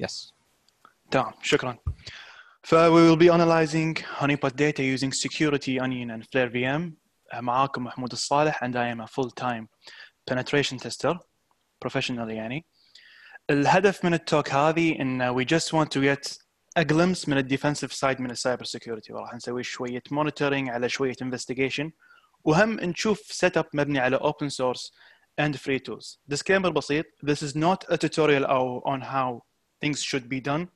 Yes. تمام شكرا. ف we will be analyzing honeypot data using security onion and flare VM. معاكم محمود الصالح and I am a full-time penetration tester professionally يعني. الهدف من التوك هذه ان we just want to get a glimpse من الديفنسيف سايد من السايبر سيكيورتي وراح نسوي شويه مونيتورنج على شويه انفستيجيشن وهم نشوف سيت اب مبني على open source and free tools. Disclaimer بسيط this is not a tutorial on how things should be done.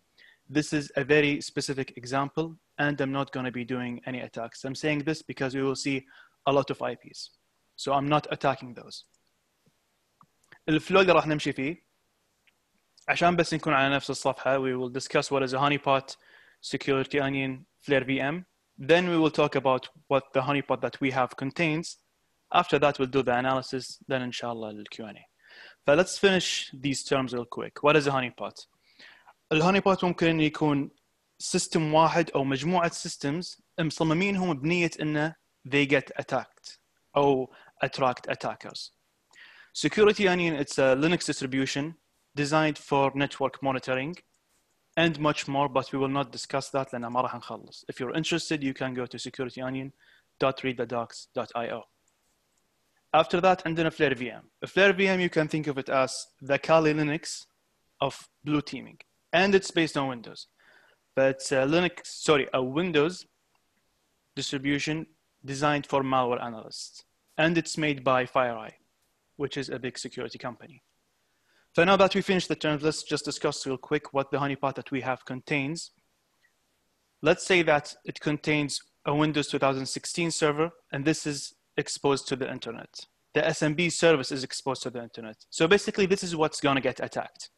This is a very specific example and I'm not going to be doing any attacks. I'm saying this because we will see a lot of IPs. So I'm not attacking those. الفلو اللي راح نمشي فيه عشان بس نكون على نفس الصفحة we will discuss what is a honeypot, security onion, flare VM. Then we will talk about what the honeypot that we have contains. After that, we'll do the analysis. Then inshallah, the Q&A. But let's finish these terms real quick. What is a honeypot? الهونيبوت ممكن يكون سيستم واحد أو مجموعه systems مصممينهم بنيه انه they get attacked أو attract attackers. Security Onion it's a Linux distribution designed for network monitoring and much more but we will not discuss that لأن ما راح نخلص. If you're interested you can go to securityonion.readthedocs.io. After that عندنا Flare VM. Flare VM you can think of it as the Kali Linux of blue teaming and it's based on Windows. But a Linux, sorry, a Windows distribution designed for malware analysts. And it's made by FireEye, which is a big security company. So now that we finished the terms, let's just discuss real quick what the honeypot that we have contains. Let's say that it contains a Windows 2016 server, and this is exposed to the internet. The SMB service is exposed to the internet. So basically, this is what's gonna get attacked.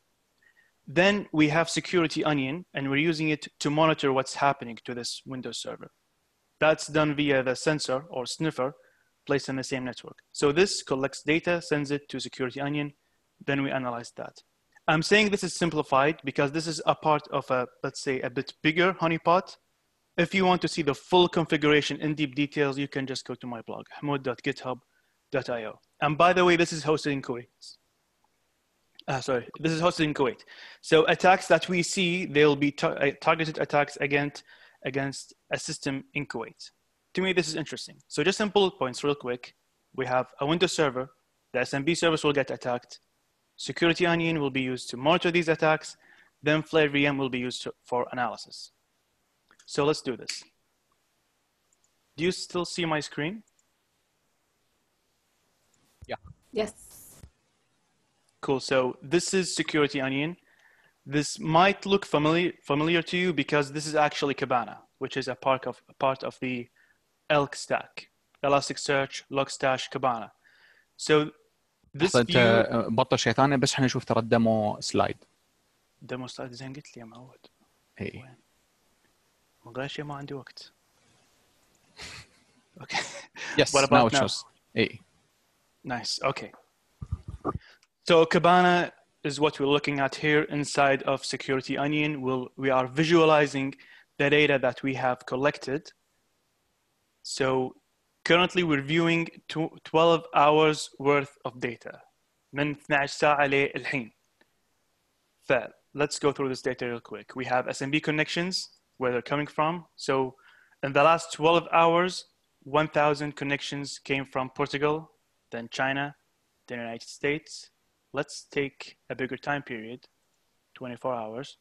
Then we have security onion and we're using it to monitor what's happening to this Windows server. That's done via the sensor or sniffer placed in the same network. So this collects data, sends it to security onion, then we analyze that. I'm saying this is simplified because this is a part of a, let's say a bit bigger honeypot. If you want to see the full configuration in deep details, you can just go to my blog, hamoud.github.io. And by the way, this is hosted in Kuwait uh, sorry, this is hosted in Kuwait. So attacks that we see, they'll be tar uh, targeted attacks against, against a system in Kuwait. To me, this is interesting. So just some bullet points real quick. We have a Windows server, the SMB service will get attacked. Security Onion will be used to monitor these attacks. Then Flare VM will be used to, for analysis. So let's do this. Do you still see my screen? Yeah. Yes. Cool. So this is Security Onion. This might look familiar familiar to you because this is actually Kibana, which is a part of a part of the ELK stack, Elasticsearch, Logstash, Kibana. So this انت view بطل شيء ثاني بس حنشوف ترى الديمو سلايد ديمو سلايد زين قلت لي يا معود اي من غير شيء ما عندي وقت. Okay. يس What about ناو now? تشوز اي Nice. Okay. So Kibana is what we're looking at here inside of Security Onion. We'll, we are visualizing the data that we have collected. So currently we're viewing tw- 12 hours worth of data. من 12 ساعة للحين. ف let's go through this data real quick. We have SMB connections, where they're coming from. So in the last 12 hours, 1,000 connections came from Portugal, then China, then United States. Let's take a bigger time period, 24 hours.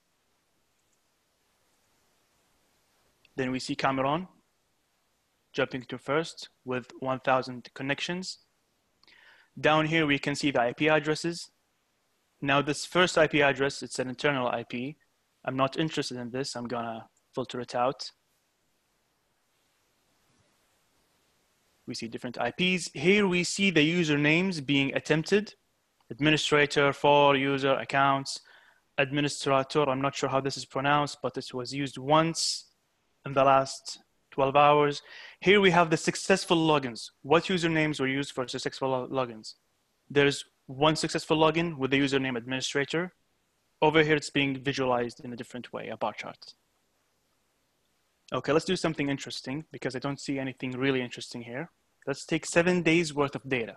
Then we see Cameroon jumping to first with 1,000 connections. Down here, we can see the IP addresses. Now this first IP address, it's an internal IP. I'm not interested in this. I'm gonna filter it out. We see different IPs. Here we see the usernames being attempted. Administrator for user accounts. Administrator, I'm not sure how this is pronounced, but this was used once in the last 12 hours. Here we have the successful logins. What usernames were used for successful logins? There's one successful login with the username administrator. Over here, it's being visualized in a different way, a bar chart. Okay, let's do something interesting because I don't see anything really interesting here. Let's take seven days worth of data.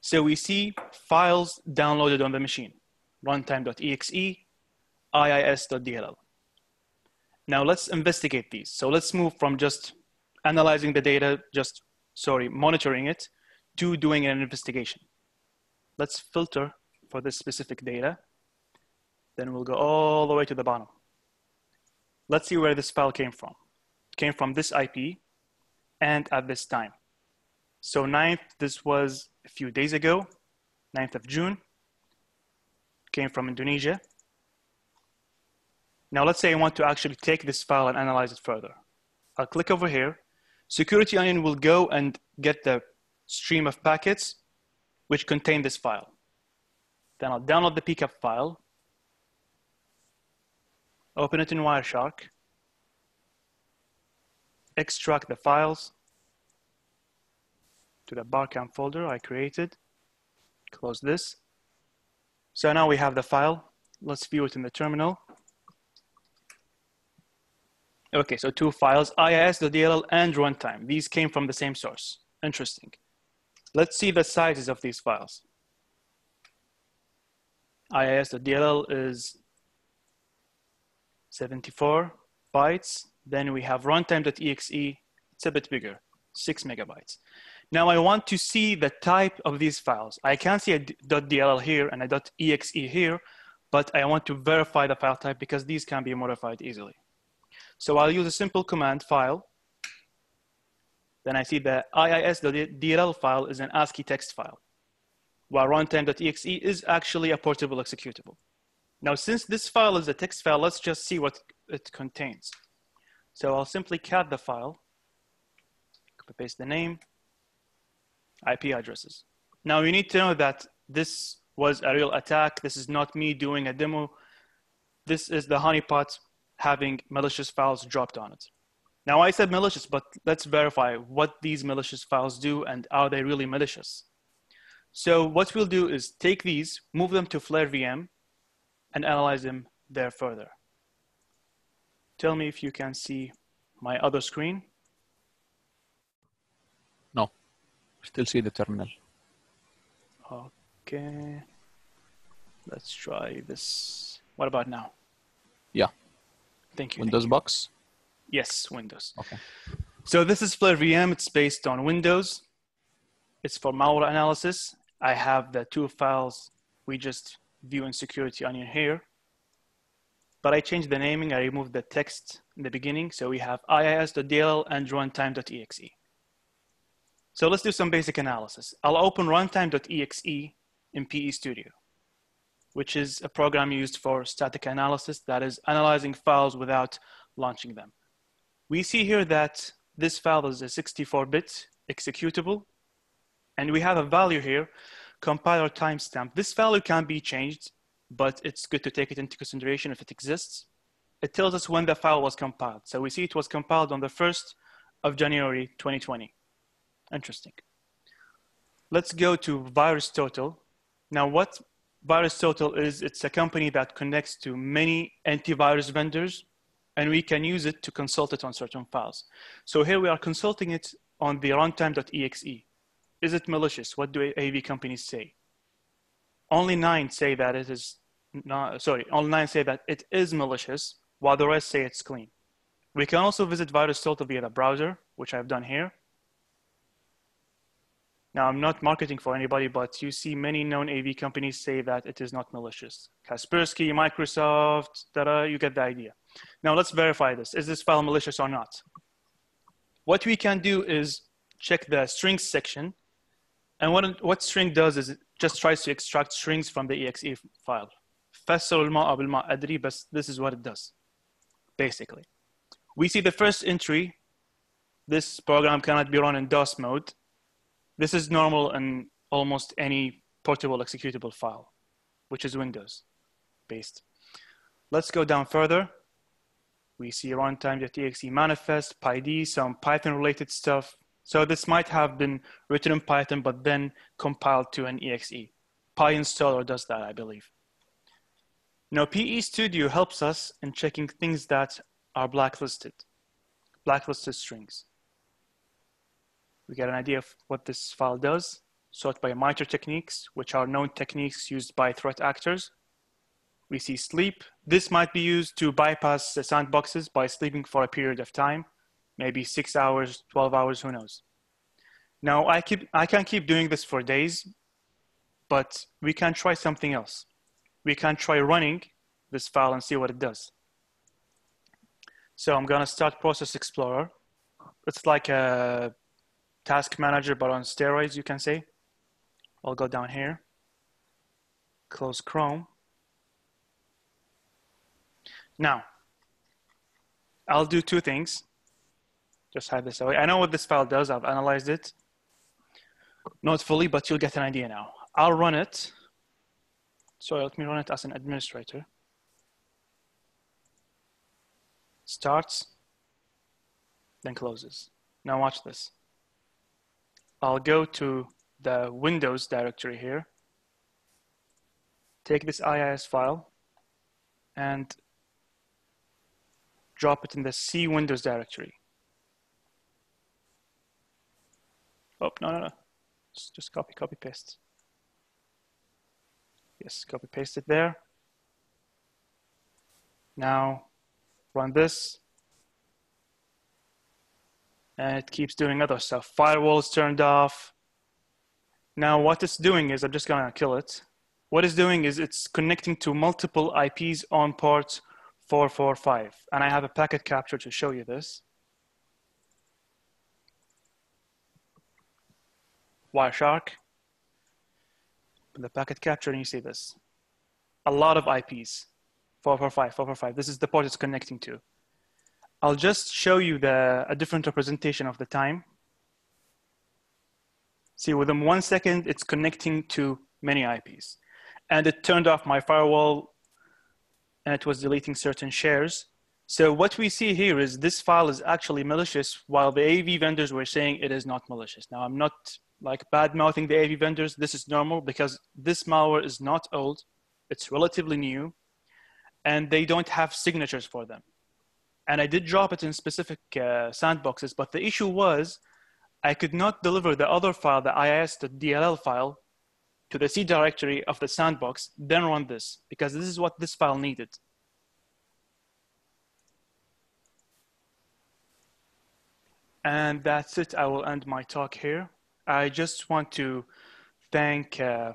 So we see files downloaded on the machine. runtime.exe, iis.dll. Now let's investigate these. So let's move from just analyzing the data, just, sorry, monitoring it, to doing an investigation. Let's filter for this specific data. Then we'll go all the way to the bottom. Let's see where this file came from. It came from this IP and at this time. So ninth, this was few days ago, 9th of June, came from Indonesia. Now let's say I want to actually take this file and analyze it further. I'll click over here. Security Onion will go and get the stream of packets which contain this file. Then I'll download the PCAP file, open it in Wireshark, extract the files to the Barcamp folder I created, close this. So now we have the file. Let's view it in the terminal. Okay, so two files, iis.dll and runtime. These came from the same source. Interesting. Let's see the sizes of these files. iis.dll is 74 bytes. Then we have runtime.exe. It's a bit bigger, six megabytes. Now I want to see the type of these files. I can see a .dll here and a .exe here, but I want to verify the file type because these can be modified easily. So I'll use a simple command file. Then I see the iis.dll file is an ASCII text file, while runtime.exe is actually a portable executable. Now, since this file is a text file, let's just see what it contains. So I'll simply cat the file, copy paste the name, IP addresses. Now you need to know that this was a real attack. This is not me doing a demo. This is the honeypot having malicious files dropped on it. Now I said malicious, but let's verify what these malicious files do and are they really malicious. So what we'll do is take these, move them to Flare VM and analyze them there further. Tell me if you can see my other screen. Still see the terminal. Okay. Let's try this. What about now? Yeah. Thank you. Windows thank you. box. Yes, Windows. Okay. So this is Flare VM. It's based on Windows. It's for malware analysis. I have the two files we just view in Security Onion here. But I changed the naming. I removed the text in the beginning. So we have iis.dll and runtime.exe. So let's do some basic analysis. I'll open runtime.exe in PE Studio, which is a program used for static analysis that is analyzing files without launching them. We see here that this file is a 64-bit executable, and we have a value here, compiler timestamp. This value can be changed, but it's good to take it into consideration if it exists. It tells us when the file was compiled. So we see it was compiled on the 1st of January 2020. Interesting. Let's go to VirusTotal. Now what VirusTotal is, it's a company that connects to many antivirus vendors and we can use it to consult it on certain files. So here we are consulting it on the runtime.exe. Is it malicious? What do AV companies say? Only nine say that it is not, sorry, only nine say that it is malicious, while the rest say it's clean. We can also visit VirusTotal via the browser, which I've done here. Now, I'm not marketing for anybody, but you see many known AV companies say that it is not malicious. Kaspersky, Microsoft, da you get the idea. Now let's verify this. Is this file malicious or not? What we can do is check the strings section. And what, what string does is it just tries to extract strings from the exe file. This is what it does, basically. We see the first entry. This program cannot be run in DOS mode this is normal in almost any portable executable file, which is Windows based. Let's go down further. We see runtime.exe manifest, PyD, some Python related stuff. So this might have been written in Python, but then compiled to an exe. PyInstaller does that, I believe. Now, PE Studio helps us in checking things that are blacklisted, blacklisted strings. We get an idea of what this file does, sort by MITRE techniques, which are known techniques used by threat actors. We see sleep. This might be used to bypass the sandboxes by sleeping for a period of time, maybe six hours, 12 hours, who knows. Now I, keep, I can keep doing this for days, but we can try something else. We can try running this file and see what it does. So I'm gonna start Process Explorer. It's like a task manager, but on steroids, you can say. I'll go down here, close Chrome. Now, I'll do two things. Just hide this away. I know what this file does. I've analyzed it. Not fully, but you'll get an idea now. I'll run it. So let me run it as an administrator. Starts, then closes. Now watch this. I'll go to the Windows directory here, take this IIS file, and drop it in the C Windows directory. Oh, no, no, no. Just, copy, copy, paste. Yes, copy, paste it there. Now run this. And it keeps doing other stuff. Firewall's turned off. Now what it's doing is, I'm just gonna kill it. What it's doing is it's connecting to multiple IPs on port 445. And I have a packet capture to show you this. Wireshark. The packet capture and you see this. A lot of IPs, 445, 445. This is the port it's connecting to. I'll just show you the, a different representation of the time. See, within one second, it's connecting to many IPs. And it turned off my firewall and it was deleting certain shares. So what we see here is this file is actually malicious while the AV vendors were saying it is not malicious. Now I'm not like bad mouthing the AV vendors. This is normal because this malware is not old. It's relatively new and they don't have signatures for them. And I did drop it in specific uh, sandboxes, but the issue was I could not deliver the other file, the IIS.dll file to the C directory of the sandbox, then run this, because this is what this file needed. And that's it. I will end my talk here. I just want to thank uh,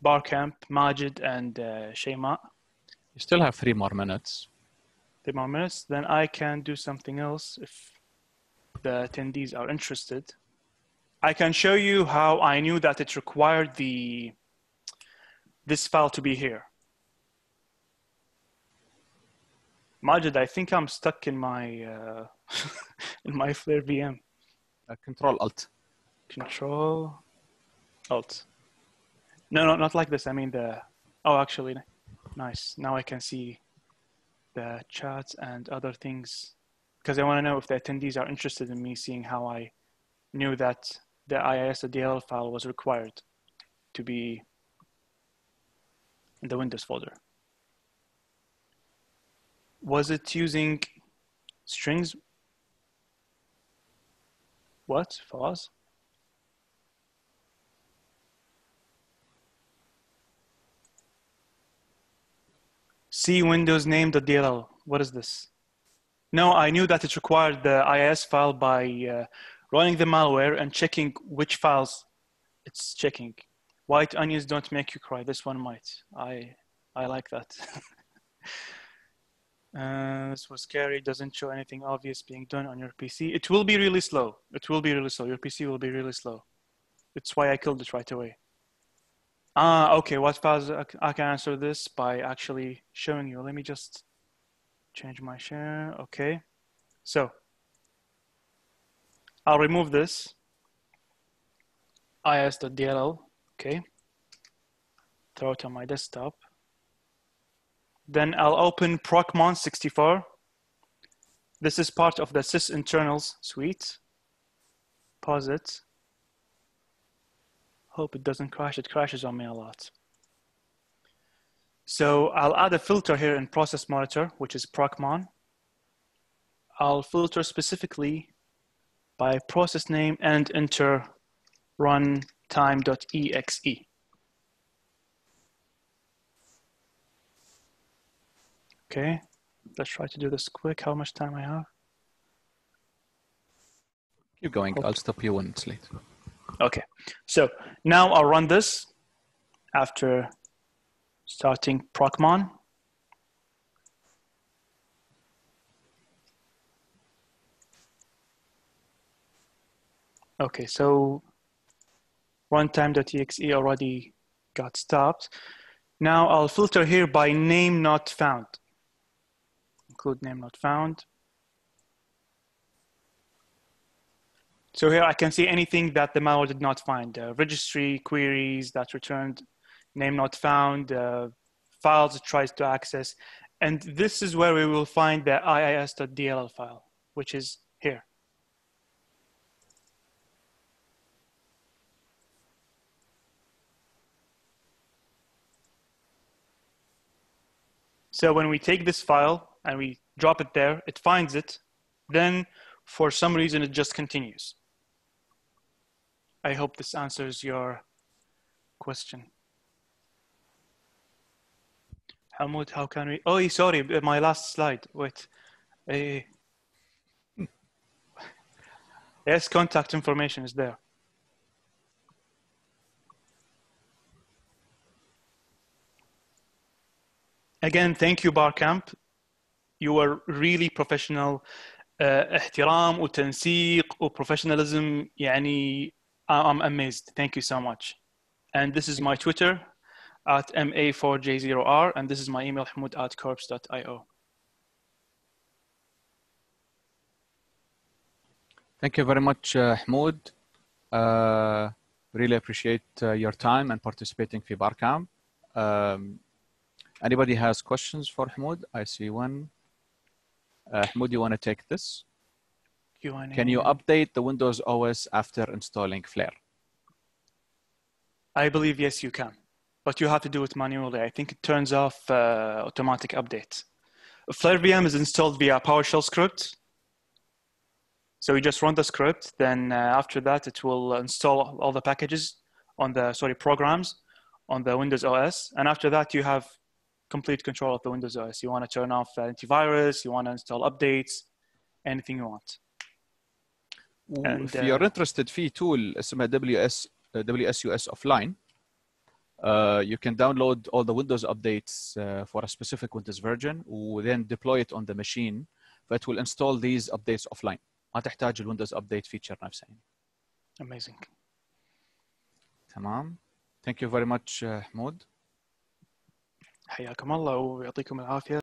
Barcamp, Majid, and uh, Shema. You still have three more minutes. Minutes. Then I can do something else if the attendees are interested. I can show you how I knew that it required the this file to be here. Majid, I think I'm stuck in my uh, in my Flare VM. Uh, control Alt. Control Alt. No, no, not like this. I mean the. Oh, actually, nice. Now I can see the chats and other things because I want to know if the attendees are interested in me seeing how I knew that the IIS.dll file was required to be in the Windows folder. Was it using strings? What? Fawaz? C Windows name.dll. What is this? No, I knew that it required the IIS file by uh, running the malware and checking which files it's checking. White onions don't make you cry. This one might. I I like that. uh, this was scary. Doesn't show anything obvious being done on your PC. It will be really slow. It will be really slow. Your PC will be really slow. It's why I killed it right away. Ah, okay. What files? I can answer this by actually showing you. Let me just change my share. Okay. So I'll remove this is.dll, okay. Throw it on my desktop. Then I'll open procmon64. This is part of the sysinternals suite. Pause it. Hope it doesn't crash. It crashes on me a lot. So I'll add a filter here in process monitor, which is procmon. I'll filter specifically by process name and enter runtime.exe. Okay, let's try to do this quick. How much time I have? Keep going. I'll stop you when it's late. Okay, so now I'll run this after starting Procmon. Okay, so runtime.exe already got stopped. Now I'll filter here by name not found. Include name not found. So here I can see anything that the malware did not find. Uh, registry queries that returned name not found, uh, files it tries to access. And this is where we will find the iis.dll file, which is here. So when we take this file and we drop it there, it finds it. Then for some reason, it just continues. I hope this answers your question. Hamoud, how can we? Oh, sorry, my last slide. Wait. Uh, yes, contact information is there. Again, thank you, Barcamp. You were really professional. Uh, احترام وتنسيق وprofessionalism يعني I'm amazed. Thank you so much. And this is my Twitter at MA4J0R, and this is my email, Hamoud at corpse.io. Thank you very much, uh, Hamoud. Uh, really appreciate uh, your time and participating في Barcamp. Um, anybody has questions for Hamoud? I see one. Uh, Hamoud, you want to take this? Can you update the Windows OS after installing Flare? I believe yes, you can, but you have to do it manually. I think it turns off uh, automatic updates. Flare VM is installed via PowerShell script. So you just run the script, then uh, after that, it will install all the packages on the, sorry, programs on the Windows OS. And after that, you have complete control of the Windows OS. You want to turn off antivirus, you want to install updates, anything you want. if you're interested في tool اسمها WS WSUS offline uh, you can download all the Windows updates uh, for a specific Windows version and then deploy it on the machine that will install these updates offline ما تحتاج الويندوز update feature نفسها Amazing. تمام thank you very much حمود حياكم الله ويعطيكم العافية